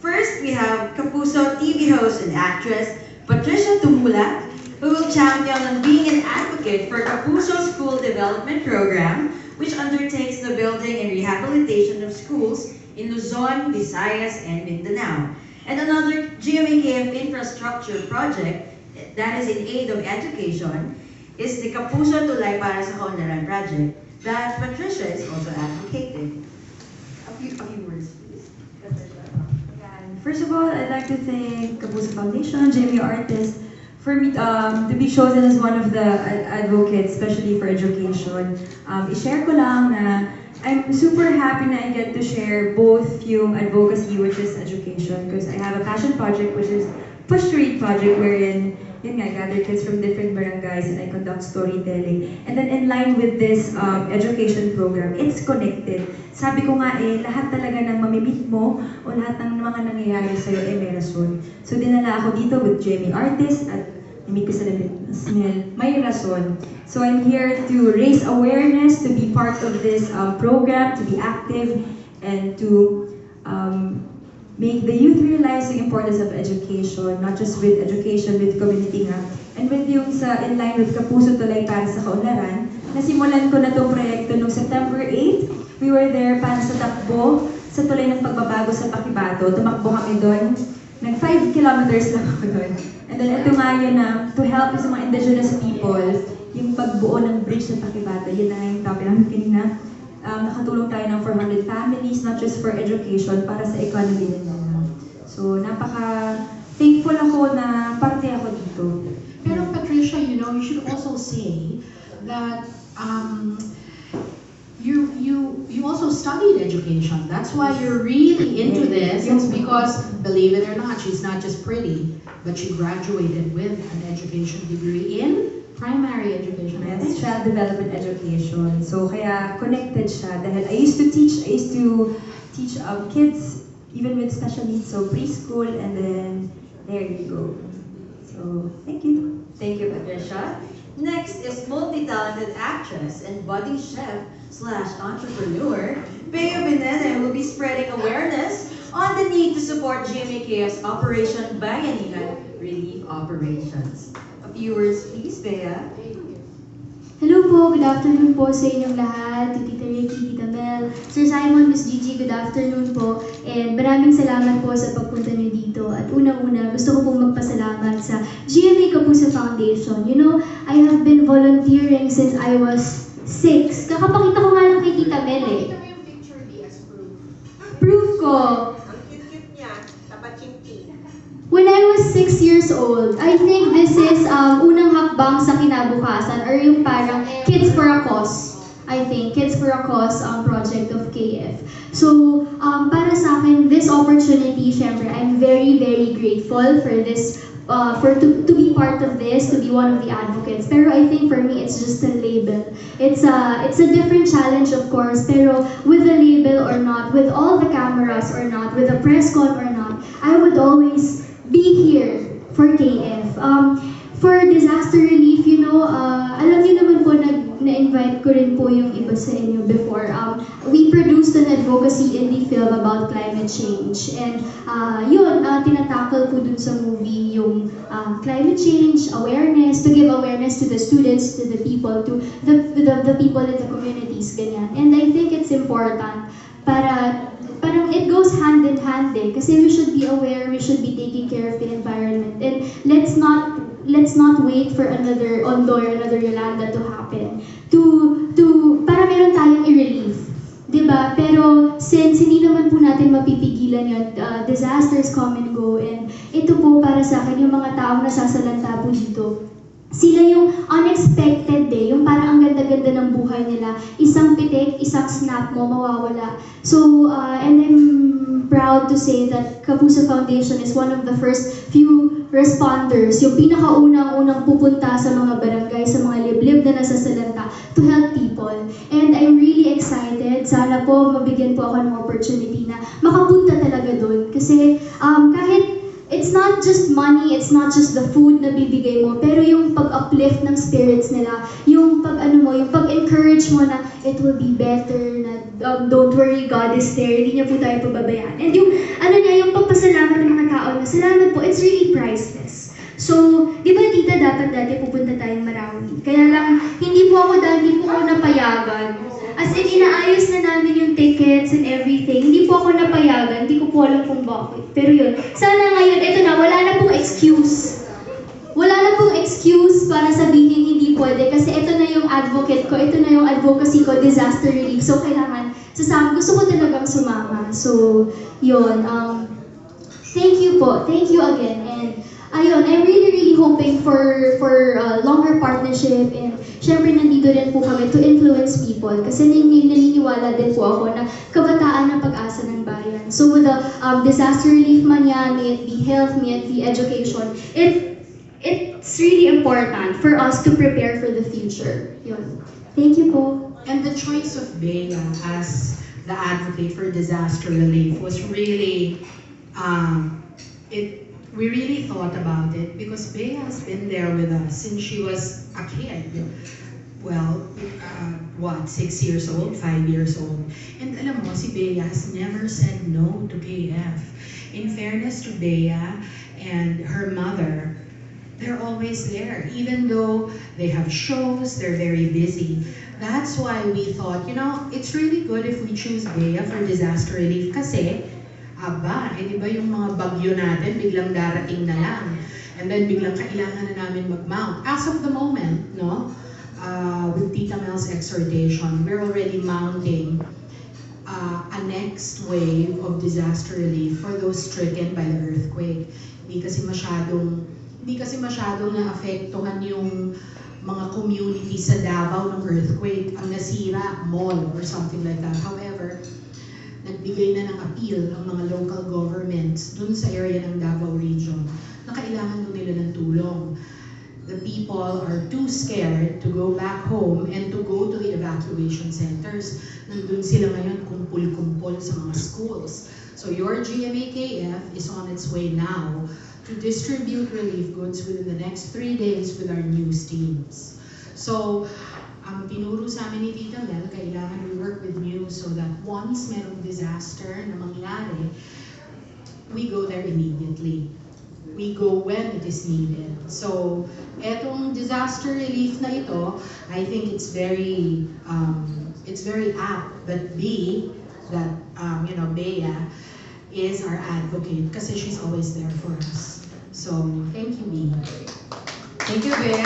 First, we have Kapuso TV host and actress Patricia Tumula, who will champion on being an advocate for Kapuso School Development Program, which undertakes the building and rehabilitation of schools in Luzon, Visayas, and Mindanao. And another GMAKF infrastructure project that is in aid of education is the Kapuso Tulay para sa Kaunlaran project that Patricia is also advocating. A few, a few words, First of all, I'd like to thank Kapuso Foundation, JMU Artist, for me um, to be chosen as one of the advocates, especially for education. Um, i-share ko lang na I'm super happy na I get to share both yung advocacy, which is education, because I have a passion project, which is Push to Read project, wherein yun nga, I gather kids from different barangays and I conduct storytelling. And then in line with this um, education program, it's connected. Sabi ko nga eh, lahat talaga ng mamimit mo o lahat ng mga nangyayari sa'yo eh may rason. So dinala ako dito with Jamie Artist at sa Snell, may rason. So I'm here to raise awareness, to be part of this um, program, to be active, and to um, make the youth realize the importance of education, not just with education, with community nga. And with yung sa in line with Kapuso Tulay para sa Kaunlaran, nasimulan ko na itong proyekto noong September 8. We were there para sa takbo sa tulay ng pagbabago sa Pakibato. Tumakbo kami doon. Nag 5 kilometers lang ako doon. And then ito nga yun na to help sa mga indigenous people, yung pagbuo ng bridge sa Pakibato. Yun na yung topic namin kanina. Um, nakatulong tayo ng 400 families, not just for education, para sa economy nila. So, napaka-thankful ako na parte ako dito. Pero Patricia, you know, you should also say that um, you you you also studied education. That's why you're really into this. It's because, believe it or not, she's not just pretty, but she graduated with an education degree in primary education. Yes, child development education. So, kaya connected siya. Dahil I used to teach, I used to teach um, kids, even with special needs, so preschool, and then there you go. So, thank you. Thank you, Patricia. Next is multi-talented actress and budding chef slash entrepreneur, Bea Benene will be spreading awareness on the need to support GMAKF's Operation Bayanihan Relief Operations. Words, please, Bea. Hello po, good afternoon po sa inyong lahat, Tita Ricky, Tita Mel, Sir Simon, Miss Gigi, good afternoon po. And maraming salamat po sa pagpunta niyo dito. At unang-una, gusto ko pong magpasalamat sa GMA Kapuso Foundation. You know, I have been volunteering since I was six. Kakapakita ko nga lang kay Tita Mel eh. Pakita mo yung picture, di as proof. Proof ko, When I was six years old, I think this is um, unang hakbang sa kinabukasan or yung parang Kids for a Cause. I think Kids for a Cause um, project of KF. So, um, para sa akin, this opportunity, syempre, I'm very, very grateful for this, uh, for to, to be part of this, to be one of the advocates. Pero I think for me, it's just a label. It's a, it's a different challenge, of course, pero with a label or not, with all the cameras or not, with a press con or not, I would always be here for KF. Um, for disaster relief, you know, uh, alam niyo naman po, nag, na-invite ko rin po yung iba sa inyo before. Um, we produced an advocacy indie film about climate change. And uh, yun, uh, tinatakal po dun sa movie yung uh, climate change, awareness, to give awareness to the students, to the people, to the, the, the people in the communities, ganyan. And I think it's important para it goes hand in hand eh. Kasi we should be aware, we should be taking care of the environment. And let's not let's not wait for another Ondo or another Yolanda to happen. To, to, para meron tayong i-relieve. 'Di ba? Pero since hindi naman po natin mapipigilan yun, uh, disasters come and go. And ito po para sa akin, yung mga taong nasasalanta po dito, sila yung unexpected day, yung parang ang ganda-ganda ng buhay nila. Isang pitik, isang snap mo, mawawala. So, uh, and I'm proud to say that Kapuso Foundation is one of the first few responders, yung pinakaunang-unang pupunta sa mga barangay, sa mga liblib na nasasalanta to help people. And I'm really excited. Sana po mabigyan po ako ng opportunity na makapunta talaga doon. Kasi um, kahit it's not just money, it's not just the food na bibigay mo, pero yung pag-uplift ng spirits nila, yung pag ano mo, yung pag-encourage mo na it will be better, na um, don't worry, God is there, hindi niya po tayo pababayaan. And yung ano niya, yung salamat po. It's really priceless. So, di ba tita dapat dati pupunta tayong Marawi? Kaya lang, hindi po ako hindi po ako napayagan. As in, inaayos na namin yung tickets and everything. Hindi po ako napayagan. Hindi ko po alam kung bakit. Pero yun, sana ngayon, eto na, wala na pong excuse. Wala na pong excuse para sabihin hindi pwede kasi ito na yung advocate ko, ito na yung advocacy ko, disaster relief. So, kailangan, sasama, gusto ko talagang sumama. So, yun. Um, thank you po. Thank you again. And, ayun, I'm really, really hoping for for uh, longer partnership and syempre nandito rin po kami to influence people kasi nin- naniniwala din po ako na kabataan ang pag-asa ng bayan. So with the um, disaster relief man yan, may it be health, may it be education, it it's really important for us to prepare for the future. Yun. Thank you po. And the choice of Bea as the advocate for disaster relief was really, um, it, we really thought about it because Bea has been there with us since she was a kid. Well, uh, what, six years old, five years old. And alam mo, si Bea has never said no to KF. In fairness to Bea and her mother, they're always there, even though they have shows, they're very busy. That's why we thought, you know, it's really good if we choose Bea for disaster relief kasi, aba, eh di ba yung mga bagyo natin biglang darating na lang. And then biglang kailangan na namin mag-mount. As of the moment, no, uh, with Tita Mel's exhortation, we're already mounting uh, a next wave of disaster relief for those stricken by the earthquake. Hindi kasi masyadong hindi kasi masyadong naapektuhan yung mga community sa Davao ng earthquake. Ang nasira, mall or something like that. However, nagbigay na ng appeal ang mga local governments dun sa area ng Davao region na kailangan nila ng tulong. The people are too scared to go back home and to go to the evacuation centers. Nandun sila ngayon kumpul-kumpul sa mga schools. So your GMAKF is on its way now to distribute relief goods within the next three days with our news teams. So, ang tinuro sa amin ni Tita Mel, kailangan we work with news so that once merong disaster na mangyari, we go there immediately. We go when it is needed. So, etong disaster relief na ito, I think it's very, um, it's very apt that B, that, um, you know, Bea, is our advocate kasi she's always there for us. So, thank you, B. Thank you, Bea.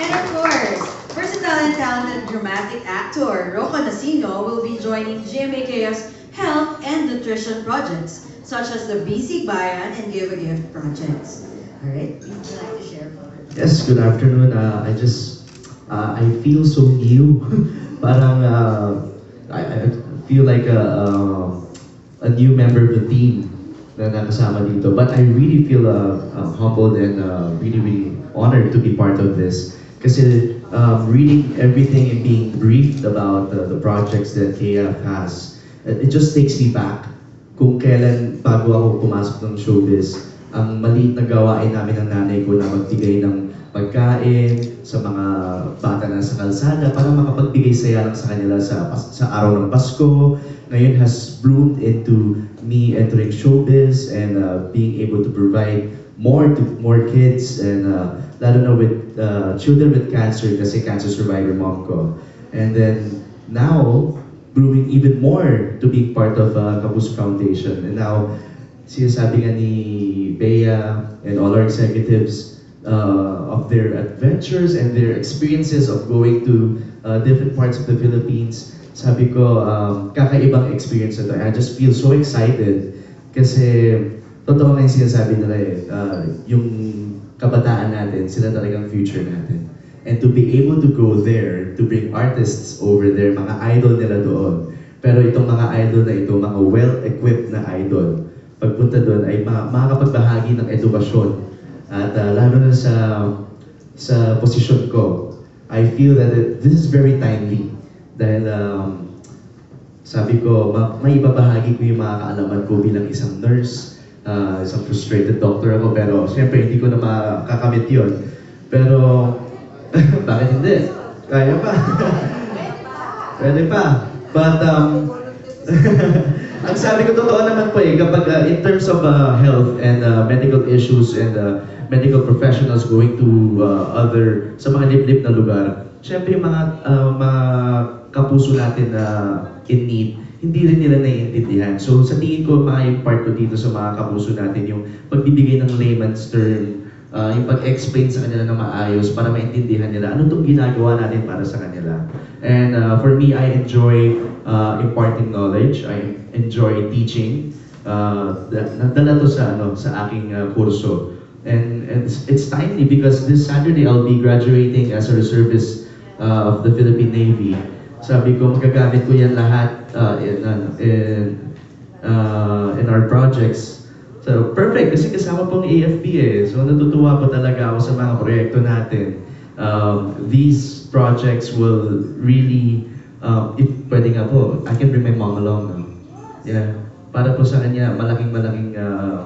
And of course, versatile and talented dramatic actor Rocco Nasino will be joining GMAKF's health and nutrition projects, such as the BC Bayan and Give a Gift projects. Alright, would you like to share? Yes, good afternoon. Uh, I just, uh, I feel so new. Parang, uh, I, I feel like a, uh, a new member of the team na nakasama dito. But I really feel uh, uh, humbled and uh, really, really honored to be part of this. Kasi um, reading everything and being briefed about the, the projects that KF has, it, it just takes me back kung kailan bago ako pumasok ng showbiz, ang maliit na gawain namin ng nanay ko na magbigay ng pagkain sa mga bata na sa kalsada para makapagbigay saya lang sa kanila sa, sa araw ng Pasko. Ngayon has bloomed into me entering showbiz and uh, being able to provide more to more kids and uh, lalo na with uh, children with cancer kasi cancer survivor mom ko. And then now, blooming even more to be part of uh, Foundation. And now, sinasabi nga ni Bea and all our executives uh, of their adventures and their experiences of going to uh, different parts of the Philippines. Sabi ko, um, kakaibang experience na. And I just feel so excited kasi totoo nga yung sinasabi nila eh, uh, yung kabataan natin, sila talagang future natin. And to be able to go there, to bring artists over there, mga idol nila doon. Pero itong mga idol na ito, mga well-equipped na idol, pagpunta doon ay ma- makakapagbahagi ng edukasyon. At uh, lalo na sa sa posisyon ko, I feel that it, this is very timely. Dahil um, sabi ko, ma- may ibabahagi ko yung mga kaalaman ko bilang isang nurse, uh, isang frustrated doctor ako, pero siyempre hindi ko na makakamit yun. Pero, bakit hindi? Kaya pa. Pwede pa. But, um, Ang sabi ko, totoo naman po eh, kapag uh, in terms of uh, health and uh, medical issues and uh, medical professionals going to uh, other, sa mga liblib na lugar, syempre yung mga, uh, mga kapuso natin na in need, hindi rin nila naiintindihan. So sa tingin ko, ma-impart ko dito sa mga kapuso natin yung pagbibigay ng layman's term, uh, yung pag-explain sa kanila na maayos para maintindihan nila ano itong ginagawa natin para sa kanila. And uh, for me, I enjoy uh, imparting knowledge. I enjoy teaching. Uh, da- nadala to sa, ano, sa aking uh, kurso. And it's, it's timely because this Saturday I'll be graduating as a reservist uh, of the Philippine Navy. Sabi ko, magagamit ko yan lahat uh, in, ano, in, uh, in our projects. So, perfect kasi kasama pong AFP eh. So, natutuwa po talaga ako sa mga proyekto natin. Um, these projects will really, um, if pwede nga po, I can bring my mom along. No? Yeah. Para po sa kanya, malaking malaking uh,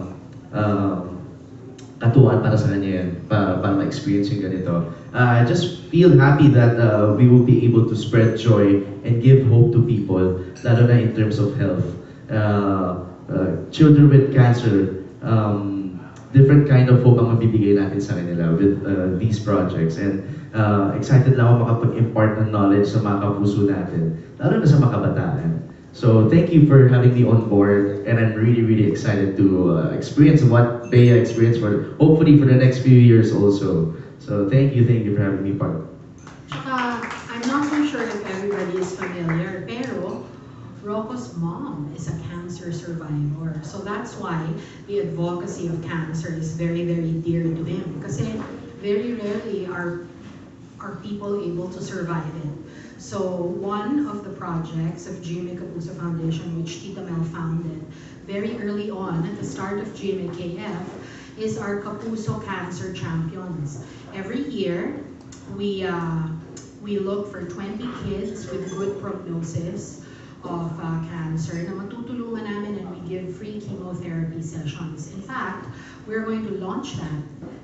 katuwaan para sa kanya yan, para, para ma-experience yung ganito. Uh, I just feel happy that uh, we will be able to spread joy and give hope to people, lalo na in terms of health. Uh, uh, children with cancer, um, different kind of hope ang mabibigay natin sa kanila with uh, these projects. And uh, excited lang ako makapag-impart ng knowledge sa mga kapuso natin, lalo na sa mga kabataan. So thank you for having me on board, and I'm really, really excited to uh, experience what Bea experienced for hopefully for the next few years also. So thank you, thank you for having me part. Tsaka, I'm not so sure if everybody is familiar, pero Rocco's mom is a cancer survivor. So that's why the advocacy of cancer is very, very dear to him. Kasi very rarely are, are people able to survive it. So one of the projects of GMA Kapuso Foundation, which Tita Mel founded very early on at the start of GMA KF, is our Kapuso Cancer Champions. Every year, we uh, we look for 20 kids with good prognosis of uh, cancer na matutulungan namin and we give free chemotherapy sessions. In fact, we're going to launch that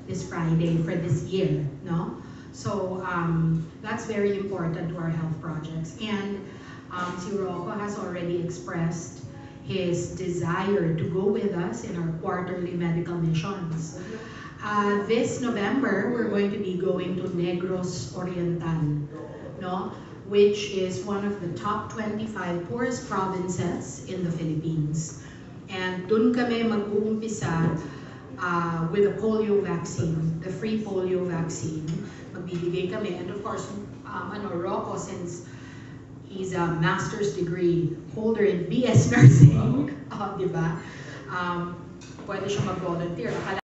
this Friday for this year, no? So um, that's very important to our health projects. And um, si Rocco has already expressed his desire to go with us in our quarterly medical missions. Uh, this November, we're going to be going to Negros Oriental, no? which is one of the top 25 poorest provinces in the Philippines. And dun kami mag-uumpisa uh, with a polio vaccine, the free polio vaccine. Magbibigay kami. And of course, um, ano, Rocco, since he's a master's degree holder in BS Nursing, oh, di ba? Um, pwede siya mag-volunteer.